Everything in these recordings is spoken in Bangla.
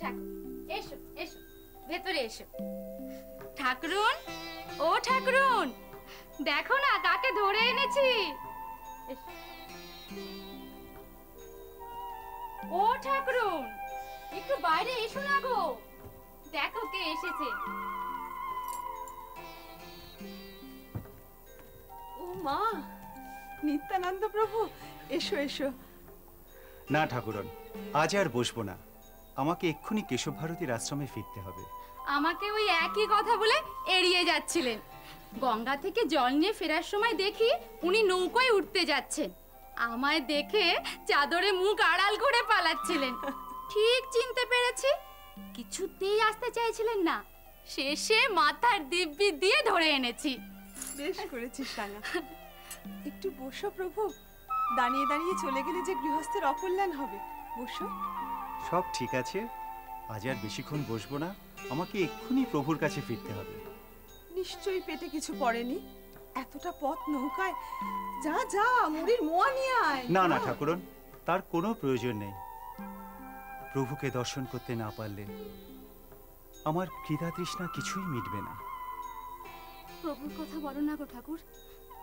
এসো ঠাকুর এসো এসো ভেতরে এসো। ঠাকুরুন ও ঠাকুরুন দেখো না কাকে ধরে এনেছি। ও ঠাকুরুন একটু বাইরে এসো না গো। দেখো কে এসেছে। ও মা নিত্যানন্দ প্রভু এসো এসো। না ঠাকুরন আজ আর বসবো না। আমাকে এক্ষুনি কেশব ভারতীর আশ্রমে ফিরতে হবে। আমাকে ওই একই কথা বলে এড়িয়ে যাচ্ছিলেন। গঙ্গা থেকে জল নিয়ে ফেরার সময় দেখি উনি নৌকোয় উঠতে যাচ্ছেন। আমায় দেখে চাদরে মুখ আড়াল করে পালাচ্ছিলেন। ঠিক চিনতে পেরেছি কিছুতেই আসতে চাইছিলেন না। শেষে মাথার দিব্যি দিয়ে ধরে এনেছি। বেশ করেছিস সানা একটু বসো প্রভু। দাঁড়িয়ে দাঁড়িয়ে চলে গেলে যে গৃহস্থের অকল্যাণ হবে। বসো। সব ঠিক আছে? আজ আর বেশিক্ষণ বসবো না। আমাকে এক্ষুনি প্রভুর কাছে ফিরতে হবে। নিশ্চয়ই পেটে কিছু পড়েনি। এতটা পথ নৌকায়। যা যা মুড়ির মোয়া নিয়ে আয়। না না ঠাকুরন তার কোনো প্রয়োজন নেই। প্রভুকে দর্শন করতে না পারলে আমার ক্রীড়া তৃষ্ণা কিছুই মিটবে না। প্রভুর কথা বলো না গো ঠাকুর।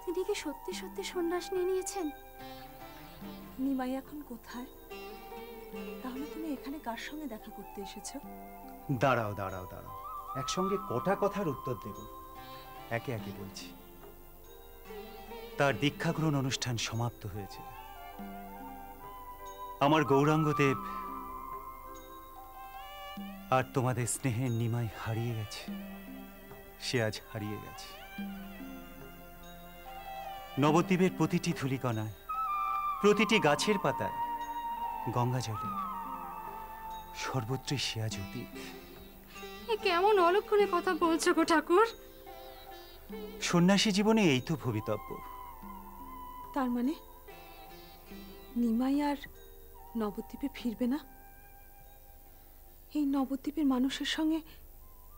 তিনি কি সত্যি সত্যি সন্ন্যাস নিয়ে নিয়েছেন? নিমাই এখন কোথায়? তাহলে তুমি এখানে কার সঙ্গে দেখা করতে এসেছ? দাঁড়াও দাঁড়াও দাঁড়াও। একসঙ্গে কটা কথার উত্তর দেব? একে একে বলছি। তার দীক্ষা গ্রহণ অনুষ্ঠান সমাপ্ত হয়েছে। আমার গৌরাঙ্গদেব আর তোমাদের স্নেহের নিমাই হারিয়ে গেছে। সে আজ হারিয়ে গেছে। নবদ্বীপের প্রতিটি ধুলিকণায়, প্রতিটি গাছের পাতায় গঙ্গা জলে সর্বত্রই অতীত এ কেমন অলক্ষণে কথা বলছো গো ঠাকুর? সন্ন্যাসী জীবনে এই তো ভবিতব্য। তার মানে নিমাই আর নবদ্বীপে ফিরবে না? এই নবদ্বীপের মানুষের সঙ্গে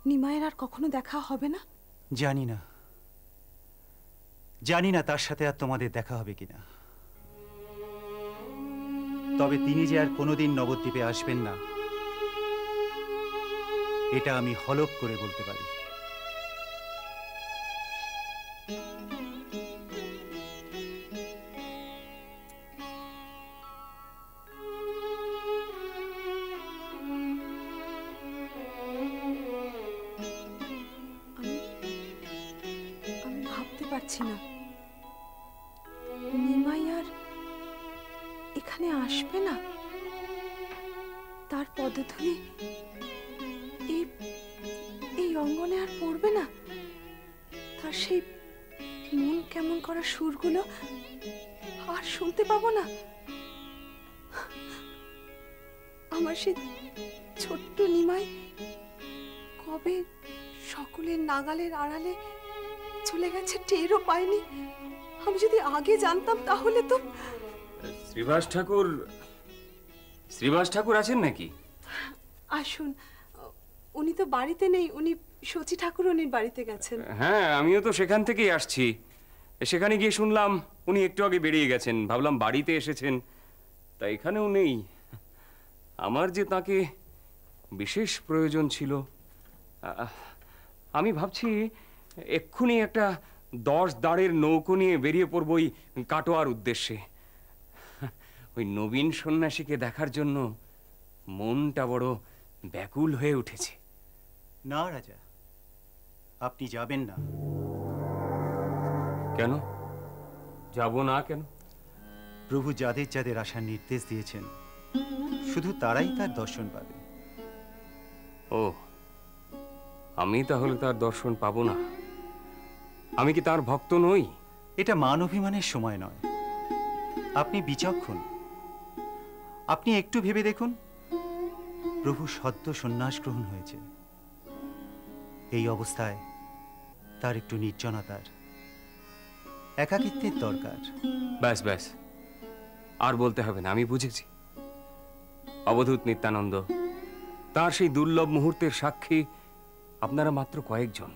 নিমাইয়ের আর কখনো দেখা হবে না? জানি না। জানি না তার সাথে আর তোমাদের দেখা হবে কিনা। তবে তিনি যে আর কোনোদিন নবদ্বীপে আসবেন না এটা আমি হলক করে বলতে পারি। পাবো না? আমার সেই ছোট্ট নিমাই কবে সকলের নাগালের আড়ালে চলে গেছে টেরও পাইনি আমি যদি আগে জানতাম তাহলে তো শ্রীবাস ঠাকুর শ্রীবাস ঠাকুর আছেন নাকি? আসুন উনি তো বাড়িতে নেই উনি সচি ঠাকুরনির বাড়িতে গেছেন। হ্যাঁ আমিও তো সেখান থেকেই আসছি। সেখানে গিয়ে শুনলাম উনি একটু আগে বেরিয়ে গেছেন। ভাবলাম বাড়িতে এসেছেন। তা এখানেও নেই। আমার যে তাকে বিশেষ প্রয়োজন ছিল আমি ভাবছি এক্ষুনি একটা দশ দাঁড়ের নৌকো নিয়ে বেরিয়ে পড়ব ওই কাটোয়ার উদ্দেশ্যে। ওই নবীন সন্ন্যাসীকে দেখার জন্য মনটা বড় ব্যাকুল হয়ে উঠেছে। না, রাজা, আপনি যাবেন না। কেন? যাব না কেন? প্রভু যাদের যাদের আসার নির্দেশ দিয়েছেন শুধু তারাই তার দর্শন পাবে। ও আমি তাহলে তার দর্শন পাব না। আমি কি তার ভক্ত নই? এটা মান অভিমানের সময় নয়। আপনি বিচক্ষণ। আপনি একটু ভেবে দেখুন প্রভু সদ্য সন্ন্যাস গ্রহণ হয়েছে। এই অবস্থায় তার একটু নির্জনতার একাকিত্বের দরকার। ব্যাস ব্যাস। আর বলতে হবে না আমি বুঝেছি। অবধূত নিত্যানন্দ তার সেই দুর্লভ মুহূর্তের সাক্ষী আপনারা মাত্র কয়েকজন।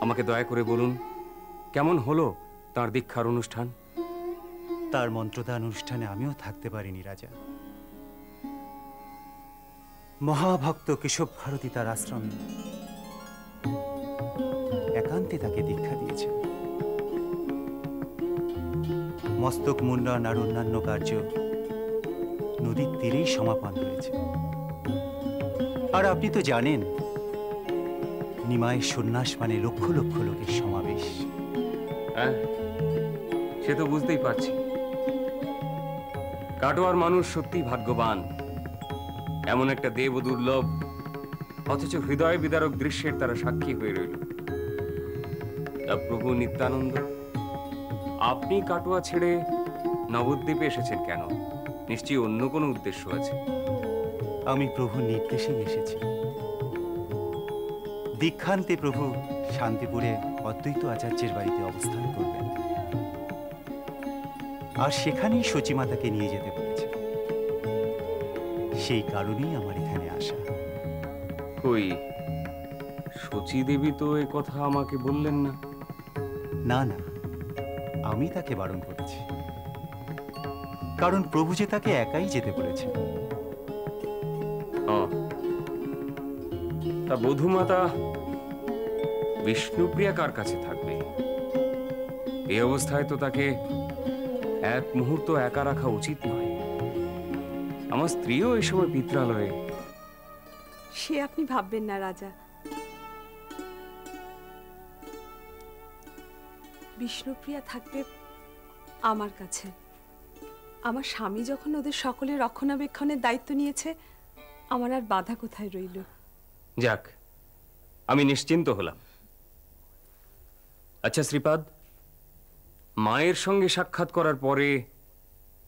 আমাকে দয়া করে বলুন কেমন হলো তার দীক্ষার অনুষ্ঠান? তার মন্ত্রদান অনুষ্ঠানে আমিও থাকতে পারিনি রাজা। মহাভক্ত কেশব ভারতী তার আশ্রমে একান্তে তাকে দীক্ষা দিয়েছে মস্তক মুন্ডন আর অন্যান্য কার্য নদীর তীরেই সমাপন হয়েছে। আর আপনি তো জানেন নিমায় সন্ন্যাস মানে লক্ষ লক্ষ লোকের সমাবেশ। হ্যাঁ সে তো বুঝতেই পারছি। কাটোয়ার মানুষ সত্যি ভাগ্যবান। এমন একটা দেব দুর্লভ, অথচ হৃদয় বিদারক দৃশ্যের তারা সাক্ষী হয়ে রইল। তা প্রভু নিত্যানন্দ? আপনি কাটোয়া ছেড়ে নবদ্বীপে এসেছেন কেন? নিশ্চয়ই অন্য কোনো উদ্দেশ্য আছে। আমি প্রভু নির্দেশেই এসেছি। দীক্ষান্তে প্রভু শান্তিপুরে অদ্বৈত আচার্যের বাড়িতে অবস্থান করবেন। আর সেখানেই সচিমাতাকে নিয়ে যেতে বলেছে। সেই কারণেই আমার এখানে আসা। কই? সচী দেবী তো এ কথা আমাকে বললেন না। না না। আমি তাকে বারণ করেছি। কারণ প্রভু যে তাকে একাই যেতে বলেছে। তা বধূমাতা বিষ্ণুপ্রিয়া কার কাছে থাকবে? এই অবস্থায় তো তাকে এক মুহূর্ত একা রাখা উচিত নয়। আমার স্ত্রীও এই সময় পিত্রালয়ে। সে আপনি ভাববেন না রাজা। বিষ্ণুপ্রিয়া থাকবে আমার কাছে। আমার স্বামী যখন ওদের সকলের রক্ষণাবেক্ষণের দায়িত্ব নিয়েছে আমার আর বাধা কোথায় রইল? যাক আমি নিশ্চিন্ত হলাম। আচ্ছা শ্রীপাদ মায়ের সঙ্গে সাক্ষাৎ করার পরে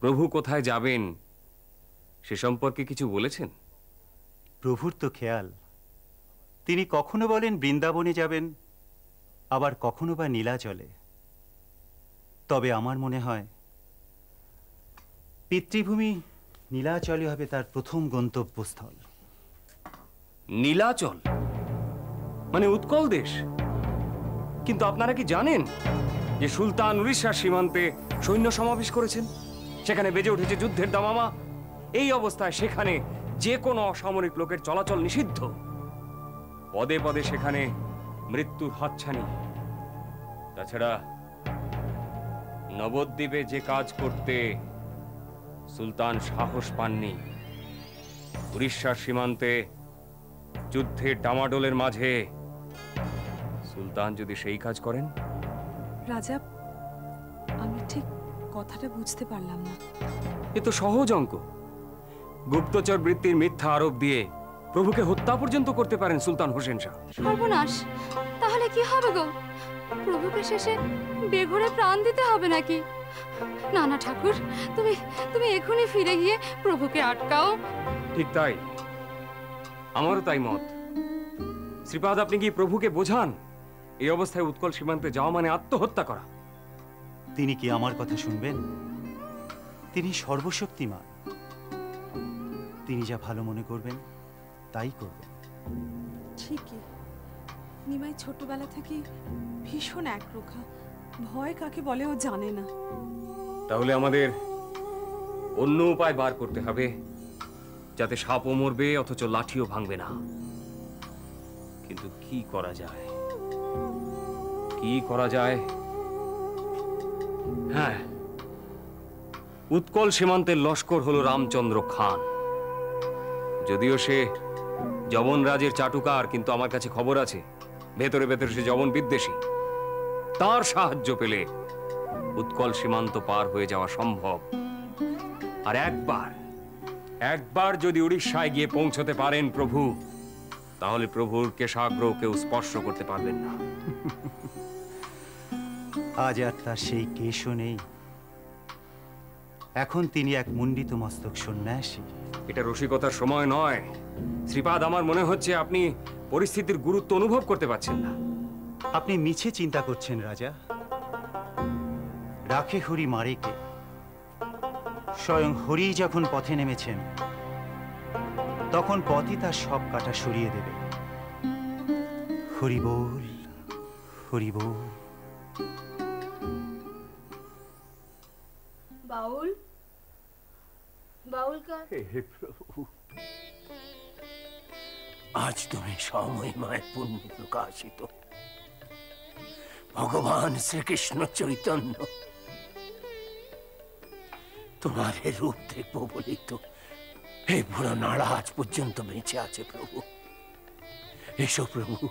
প্রভু কোথায় যাবেন সে সম্পর্কে কিছু বলেছেন? প্রভুর তো খেয়াল। তিনি কখনো বলেন বৃন্দাবনে যাবেন আবার কখনো বা নীলাচলে। তবে আমার মনে হয় পিতৃভূমি নীলাচলে হবে তার প্রথম গন্তব্যস্থল। নীলাচল? মানে উৎকল দেশ? কিন্তু আপনারা কি জানেন যে সুলতান উড়িষ্যার সীমান্তে সৈন্য সমাবেশ করেছেন? সেখানে বেজে উঠেছে যুদ্ধের দামামা। এই অবস্থায় সেখানে যে কোনো অসামরিক লোকের চলাচল নিষিদ্ধ। পদে পদে সেখানে মৃত্যুর হাতছানি। তাছাড়া নবদ্বীপে যে কাজ করতে সুলতান সাহস পাননি। উড়িষ্যার সীমান্তে যুদ্ধের ডামাডোলের মাঝে সুলতান যদি সেই কাজ করেন? রাজা আমি ঠিক কথাটা বুঝতে পারলাম না। এ তো সহজ অঙ্ক। গুপ্তচর বৃত্তির মিথ্যা আরোপ দিয়ে প্রভুকে হত্যা পর্যন্ত করতে পারেন সুলতান হোসেন শাহ। সর্বনাশ তাহলে কি হবে গো? প্রভুকে শেষে বেঘরে প্রাণ দিতে হবে নাকি? না না ঠাকুর তুমি তুমি এখনই ফিরে গিয়ে প্রভুকে আটকাও। ঠিক তাই। আমারও তাই মত। শ্রীপাদ আপনি কি প্রভুকে বোঝান? এই অবস্থায় উৎকল সীমান্তে যাওয়া মানে আত্মহত্যা করা। তিনি কি আমার কথা শুনবেন? তিনি সর্বশক্তিমান। তিনি যা ভালো মনে করবেন তাই করবেন। ঠিকই। নিমাই ছোটবেলা থেকে ভীষণ একরোখা। ভয় কাকে বলে ও জানে না। তাহলে আমাদের অন্য উপায় বার করতে হবে, যাতে সাপও মরবে অথচ লাঠিও ভাঙবে না। কিন্তু কি করা যায়? কি করা যায়? হ্যাঁ উৎকল সীমান্তের লস্কর হলো রামচন্দ্র খান। যদিও সে জবন রাজের চাটুকার, কিন্তু আমার কাছে খবর আছে। ভেতরে ভেতরে সে জবন বিদ্বেষী। তার সাহায্য পেলে উৎকল সীমান্ত পার হয়ে যাওয়া সম্ভব। আর একবার একবার যদি উড়িষ্যায় গিয়ে পৌঁছতে পারেন প্রভু তাহলে প্রভুর কেশাগ্র কেউ স্পর্শ করতে পারবেন না। আজ আর তার সেই কেশও নেই। এখন তিনি এক মুন্ডিত মস্তক সন্ন্যাসী। এটা রসিকতার সময় নয়। শ্রীপাদ আমার মনে হচ্ছে আপনি পরিস্থিতির গুরুত্ব অনুভব করতে পারছেন না। আপনি মিছে চিন্তা করছেন রাজা। রাখে হরি মারে কে? স্বয়ং হরি যখন পথে নেমেছেন তখন পথই তার সব কাটা সরিয়ে দেবে। হরি বল হরি বল। বাউল? বাউল কার? আজ তুমি সময় পূর্ণ প্রকাশিত। ভগবান শ্রীকৃষ্ণ চৈতন্য। তোমার রূপ দেখব বলেই তো এই বুড়ো নাড়া আজ পর্যন্ত বেঁচে আছে প্রভু। এসো প্রভু।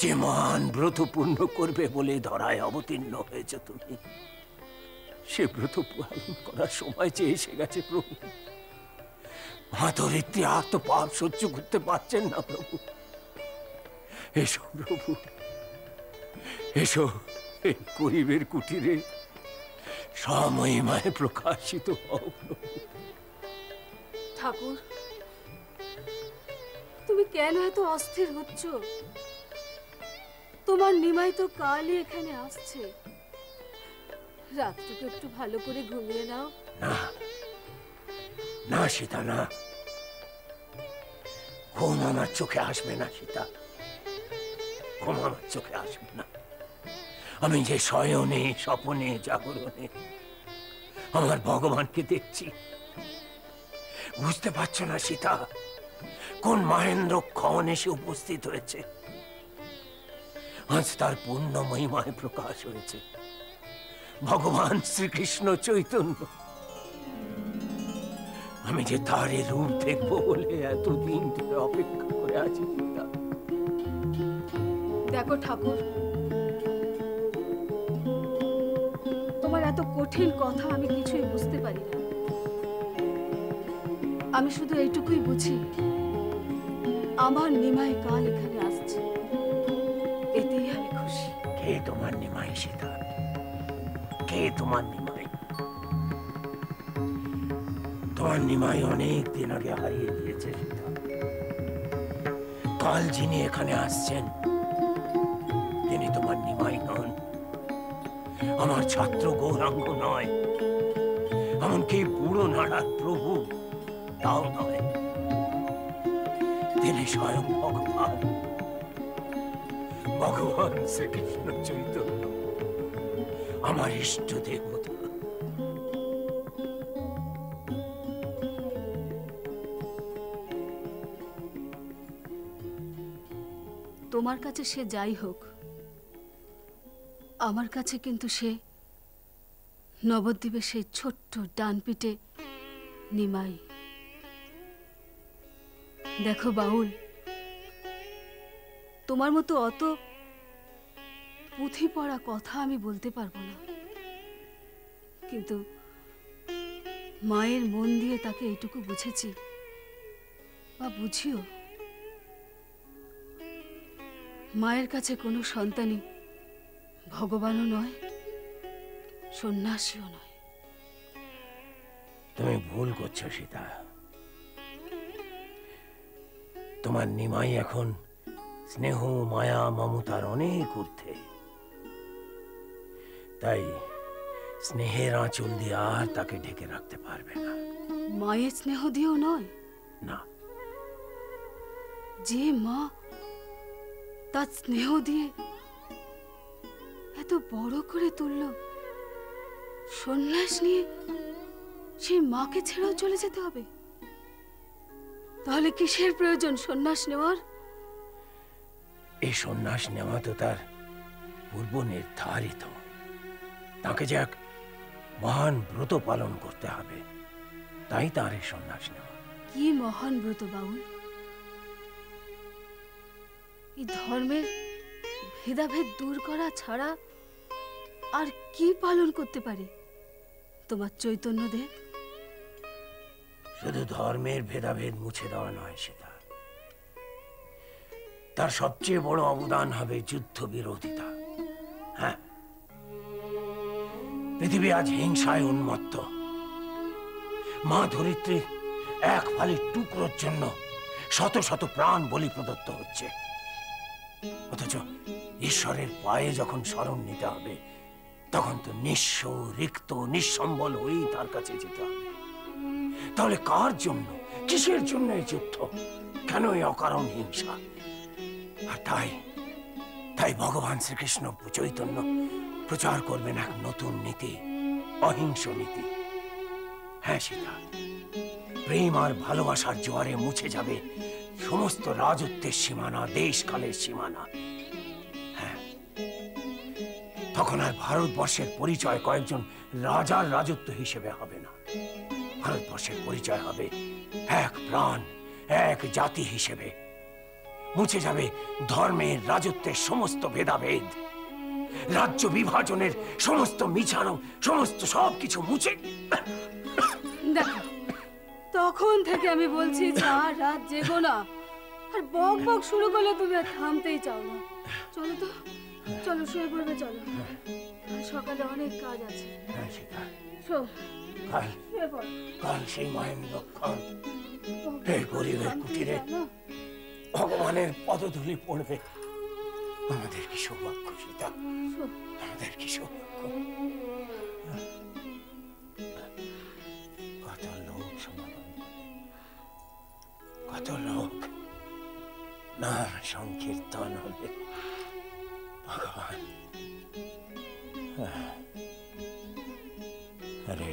যে মহান ব্রত পূর্ণ করবে বলে ধরায় অবতীর্ণ হয়েছে তুমি, সে ব্রত পালন করার সময় যে এসে গেছে প্রভু। মাধরিত্রী আর তো পাপ সহ্য করতে পারছেন না প্রভু। এসো প্রভু। এসো এই গরিবের কুটিরে সময় প্রকাশিত হও ঠাকুর তুমি কেন এত অস্থির হচ্ছ? তোমার নিমাই তো কালই এখানে আসছে। রাতটুকু একটু ভালো করে ঘুমিয়ে নাও। না না সীতা না। ঘুম আমার চোখে আসবে না, সীতা। ঘুম আমার চোখে আসবে না। আমি যে শয়নে, স্বপনে, জাগরণে আমার ভগবানকে দেখছি, বুঝতে পারছ না, সীতা, কোন মহেন্দ্র ক্ষণ এসে উপস্থিত হয়েছে? আজ তার পূর্ণ মহিমায় প্রকাশ হয়েছে। ভগবান শ্রীকৃষ্ণ চৈতন্য। আমি যে তার এ রূপ দেখব বলে এতদিন ধরে অপেক্ষা করে আছি দেখো ঠাকুর তোমার এত কঠিন কথা আমি কিছুই বুঝতে পারি না। আমি শুধু এইটুকুই বুঝি আমার নিমাই কাল এখানে আসছে। এতেই আমি খুশি। কে তোমার নিমাই সীতা? কে তোমার নিমাই? তোমার নিমাই অনেক দিন আগে হারিয়ে সীতা। কাল যিনি এখানে আসছেন, তিনি তোমার নিমাই নন। আমার ছাত্র গৌরাঙ্গ নয়, এমনকি পুরো নাড়ার প্রভু তাও নয়। তিনি স্বয়ং ভগবান। ভগবান শ্রীকৃষ্ণ চৈতন্য। আমার ইষ্ট দেবতা। তোমার কাছে সে যাই হোক, আমার কাছে কিন্তু সে নবদ্বীপের সেই ছোট্ট ডান পিঠে নিমাই। দেখো বাউল, তোমার মতো অত পুঁথি পড়া কথা আমি বলতে পারব না। কিন্তু মায়ের মন দিয়ে তাকে এটুকু বুঝেছি বা বুঝিও। মায়ের কাছে কোনো সন্তানই ভগবানও নয় সন্ন্যাসীও নয়। তুমি ভুল করছ সীতা। তোমার নিমাই এখন স্নেহ মায়া মমতার অনেক ঊর্ধ্বে। তাই স্নেহের আঁচল দিয়ে আর তাকে ঢেকে রাখতে পারবে না। মায়ের স্নেহ দিয়েও নয়? না। যে মা তার স্নেহ দিয়ে এত বড় করে তুলল। সন্ন্যাস নিয়ে সেই মাকে ছেড়েও চলে যেতে হবে। তাহলে কিসের প্রয়োজন সন্ন্যাস নেওয়ার? এই সন্ন্যাস নেওয়া তো তার পূর্ব নির্ধারিত তাকে যে এক মহান ব্রত পালন করতে হবে তাই তার এই সন্ন্যাস নেওয়া। কি মহান ব্রত বাউল? এই ধর্মের ভেদাভেদ দূর করা ছাড়া আর কি পালন করতে পারে? তোমার চৈতন্য দেব শুধু ধর্মের ভেদাভেদ মুছে দেওয়া নয় সেটা। তার সবচেয়ে বড় অবদান হবে যুদ্ধ বিরোধিতা হ্যাঁ? পৃথিবী আজ হিংসায় উন্মত্ত। মা ধরিত্রীর এক ফালি টুকরোর জন্য শত শত প্রাণ বলি প্রদত্ত হচ্ছে। অথচ ঈশ্বরের পায়ে যখন স্মরণ নিতে হবে, তখন তো নিঃস্ব, রিক্ত, নিঃসম্বল হয়েই তার কাছে যেতে হবে। তাহলে কার জন্য? কিসের জন্য এই যুদ্ধ? কেন এই অকারণ হিংসা? আর তাই তাই ভগবান শ্রীকৃষ্ণ চৈতন্য প্রচার করবেন এক নতুন নীতি, অহিংস নীতি। হ্যাঁ সীতা, প্রেম আর ভালোবাসার জোয়ারে মুছে যাবে সমস্ত রাজত্বের সীমানা, দেশকালের সীমানা। হ্যাঁ। তখন আর ভারতবর্ষের পরিচয় কয়েকজন রাজার রাজত্ব হিসেবে হবে না। ভারতবর্ষের পরিচয় হবে এক প্রাণ, এক জাতি হিসেবে। মুছে যাবে ধর্মের, রাজত্বের সমস্ত ভেদাভেদ। রাজ্য বিভাজনের সমস্ত মিছানো, সমস্ত সবকিছু মুছে দেখো তখন থেকে আমি বলছি যা রাত জেগো না। আর বক বক শুরু করলে তুমি আর থামতেই চাও না। চলো তো চলো শুয়ে পড়বে চলো। সকালে অনেক কাজ আছে। হ্যাঁ, কাল সেই মহেন্দ্র খান এই গরিবের কুটিরে? ভগবানের পদধূলি পড়বে। আমাদের কি সৌভাগ্য সীতা? আমাদের কি সৌভাগ্য? কত লোক নাম সংকীর্তন হবে ভগবান হরে